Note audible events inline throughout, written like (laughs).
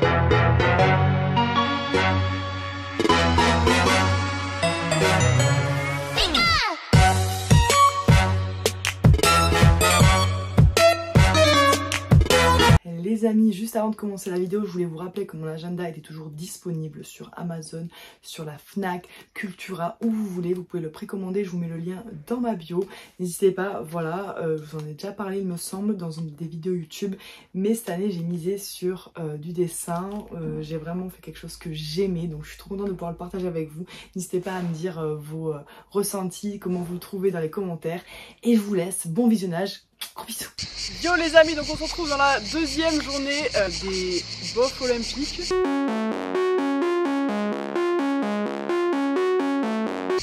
Les juste avant de commencer la vidéo, je voulais vous rappeler que mon agenda était toujours disponible sur Amazon, sur la FNAC, Cultura, où vous voulez. Vous pouvez le précommander, je vous mets le lien dans ma bio. N'hésitez pas, voilà, euh, je vous en ai déjà parlé il me semble dans une des vidéos YouTube. Mais cette année j'ai misé sur euh, du dessin, euh, j'ai vraiment fait quelque chose que j'aimais. Donc je suis trop contente de pouvoir le partager avec vous. N'hésitez pas à me dire vos ressentis, comment vous le trouvez dans les commentaires. Et je vous laisse, bon visionnage, Gros bisous Yo les amis, donc on se retrouve dans la deuxième journée euh, des bofs olympiques.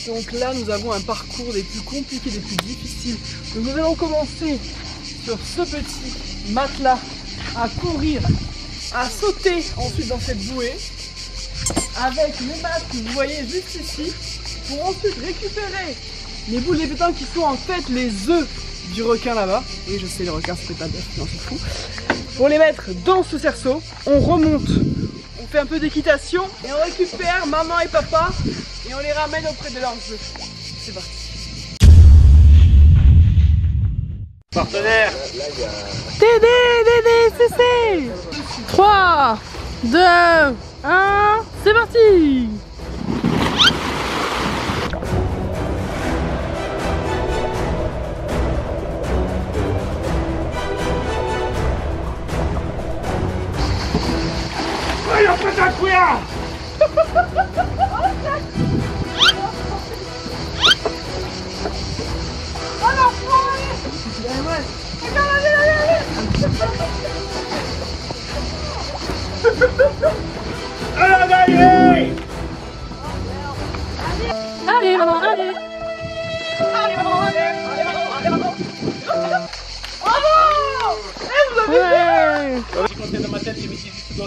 Donc là nous avons un parcours des plus compliqués, des plus difficiles. Donc nous allons commencer sur ce petit matelas à courir, à sauter ensuite dans cette bouée avec les maths que vous voyez juste ici pour ensuite récupérer les boules de pétanque qui sont en fait les œufs du requin là-bas. Oui, je sais, le requin c'était pas mais on s'en fout. Pour les mettre dans ce cerceau, on remonte, on fait un peu d'équitation et on récupère maman et papa et on les ramène auprès de leurs œufs. C'est parti. Partenaire Dédé, Dédé, c'est 3, 2, 1, c'est parti Non,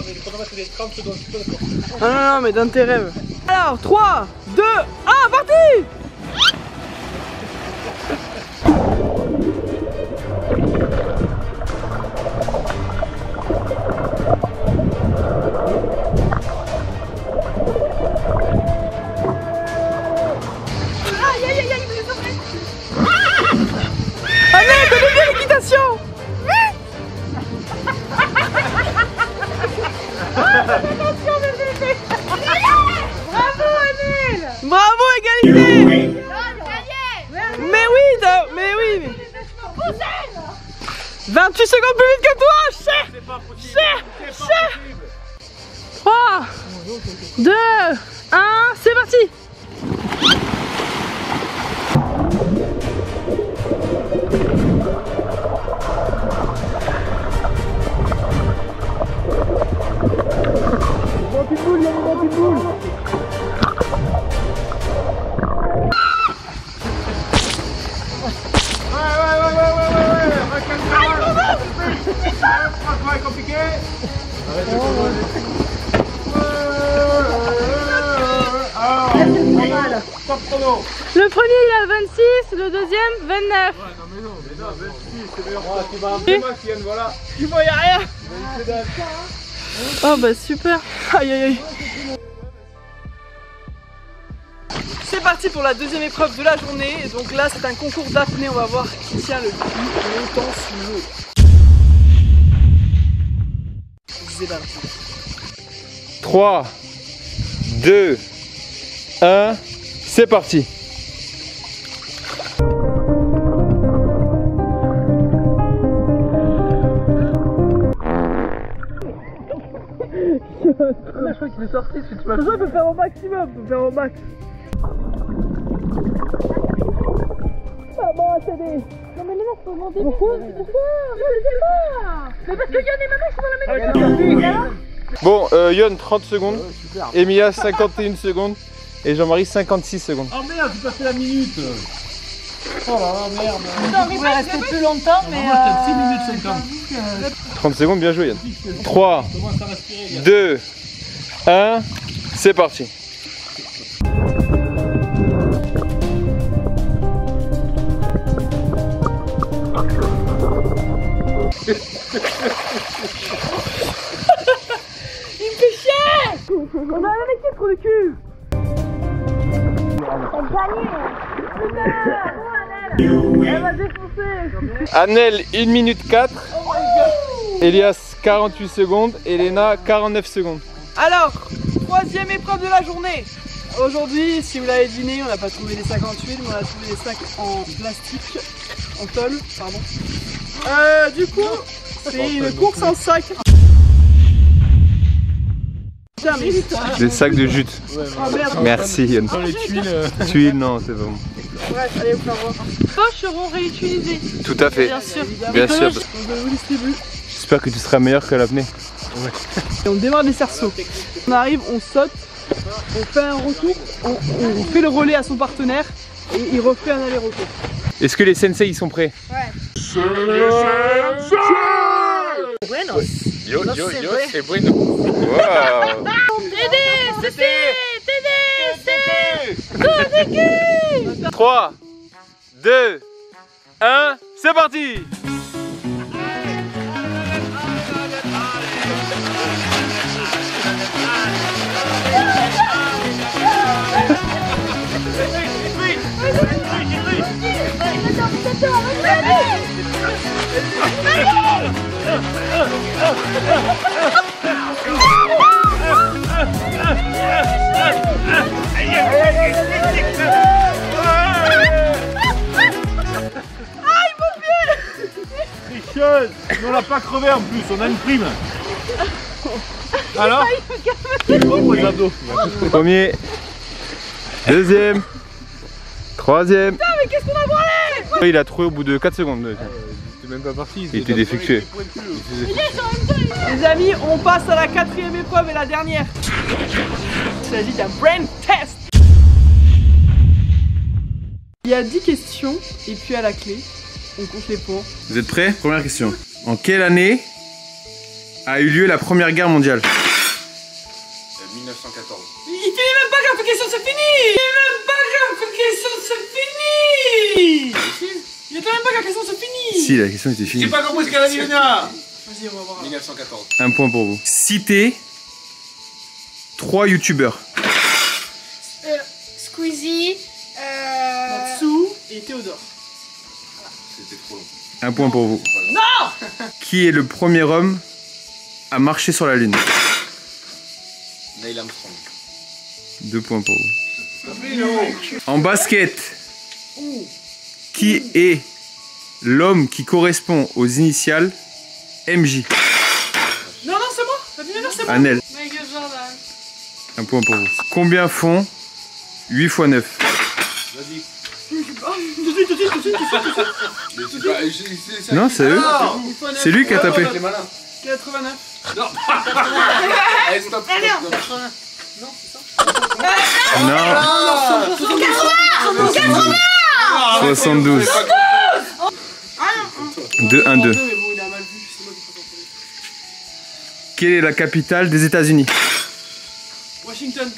non, non, mais dans tes rêves. Alors, 3, 2, 1, parti 28 secondes plus vite que toi, cher C'est pas possible! Cher Cher possible! 3, 2, 1, c'est parti Chrono! Le premier il a 26, le deuxième 29 Ouais, non, mais non, mais non, 26, c'est meilleur. Ouais, tu vas un peu Maxienne, voilà. Tu vois, y'a rien. Oh bah super (laughs) Aïe aïe aïe C'est parti pour la deuxième épreuve de la journée. Et donc là, c'est un concours d'apnée. On va voir qui tient le plus longtemps sous l'eau. C'est parti. 3, 2, 1, c'est parti. je crois qu'il est sorti si tu m'as. Ça peut faire au maximum, peut faire au max. Ah bon, des. Non mais les mecs faut monter Pourquoi? Pourquoi? Mais parce que Yann et maman sont dans la même Bon, euh, Yon 30 secondes, Emilia 51 secondes et Jean-Marie 56 secondes. Oh merde, j'ai passé la minute Oh là là, merde Non mais pas rester plus longtemps mais Moi j'étais à 6 minutes 50 30 secondes, bien joué Yann. 3, Commence à respirer, gars 2, 1, c'est parti. Annel 1 minute 4. Elias 48 secondes. Elena 49 secondes. Alors, troisième épreuve de la journée. Aujourd'hui, si vous l'avez deviné, on n'a pas trouvé les 58, mais on a trouvé des sacs en plastique, en tôle, pardon. Euh, du coup, c'est une course en sac. Des sacs de jute. Merde. Merci Yann. Les tuiles. euh, Tuiles, non, c'est bon. Ouais, allez, vous faire voir. Poches seront réutilisées, Tout à fait. bien sûr. Bien sûr. J'espère que tu seras meilleur que l'avenir. Et on démarre les cerceaux. On arrive, on saute, on fait un retour, on, on fait le relais à son partenaire et il refait un aller-retour. Est-ce que les sensei ils sont prêts? Buenos. Yo, yo, yo, c'est bueno. Wow. Tédé, c'est fait Tédé, c'est Coup de cul 3, 2, 1, c'est parti pas crevé en plus, on a une prime (laughs) Alors Oh. Premier, deuxième, troisième. mais qu'est-ce qu'on a branlé Il a trouvé au bout de 4 secondes. T'es même pas parti. Il était défectué. Les amis, on passe à la quatrième épreuve et la dernière. Il s'agit d'un brain test. Il y a 10 questions et puis à la clé, on compte les points. Vous êtes prêts? Première question. En quelle année a eu lieu la première guerre mondiale? 1914. Il finit même pas quand la question c'est fini Il finit même pas quand la question c'est fini Il était même pas quand la question c'est fini Si, la question était finie. J'ai pas compris ce qu'elle a dit, Léna Vas-y, on va voir. 1914. Un point pour vous. Citez trois youtubeurs. Squeezie, euh... Matsu et Théodore. C'était trop long. Un point pour vous. Non Qui est le premier homme à marcher sur la lune? Neil Armstrong. Deux points pour vous. En basket, qui est l'homme qui correspond aux initiales MJ Non, non, c'est moi La première c'est moi Anel. Michael Jordan. Un point pour vous. Combien font 8 x 9 Vas-y. Non, c'est eux. C'est lui qui a tapé. C'est malin. 89. Allez, stop. Allez, stop, stop. Non. 72. 2 1 2. mais bon, il a mal vu, c'est moi qui peux pas trouver. Quelle est la capitale des États-Unis? Washington.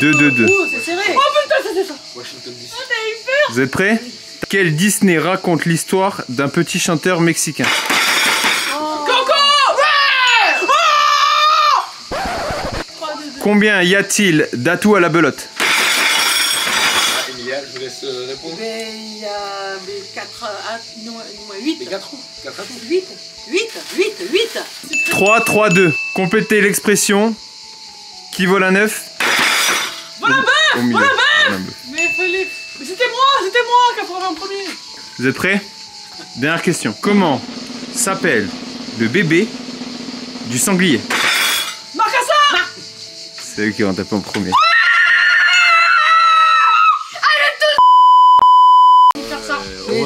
2 2 2. c'est serré. Washington DC. Vous êtes prêts? Quel Disney raconte l'histoire d'un petit chanteur mexicain? Combien y a-t-il d'atouts à la belote? Ah, Emilia, je vous laisse euh, répondre. Mais il y a mais 4, non, non, 8, Les 4 roues. 4 atouts. 8, 8, 8, 8. 3 3 2. Complétez l'expression qui vole un œuf? Mais. Mais c'était moi, c'était moi qui a trouvé en premier. Vous êtes prêts? Dernière question. Comment s'appelle le bébé du sanglier? Marcassa C'est eux qui vont taper en premier.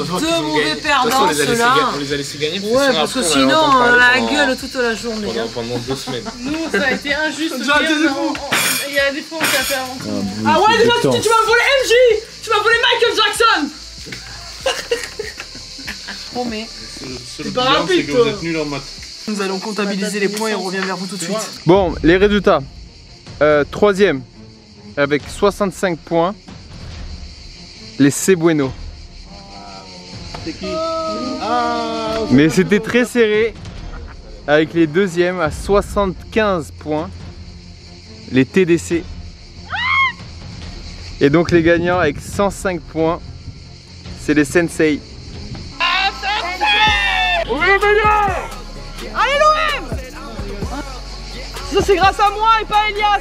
Deux mauvais perdants, ceux-là. on les a laissés gagner. Ouais, parce que sinon, on a la gueule toute la journée. Pendant, pendant deux semaines. (laughs) Nous, ça a été injuste. Vous. Il y a des fois on s'est fait avant tout. Ah ouais, déjà, tu, tu m'as volé MJ Tu m'as volé Michael Jackson (laughs) Promets. C'est pas rapide, toi nuls en maths. Nous allons comptabiliser les points et on revient vers vous tout de suite. Bon, les résultats. Euh, troisième, avec 65 points, les Cebueno. Ah, Mais c'était très serré. avec les deuxièmes à 75 points, les TDC. Et donc les gagnants avec 105 points, c'est les Sensei. Allez l'OM Ça c'est grâce à moi et pas à Elias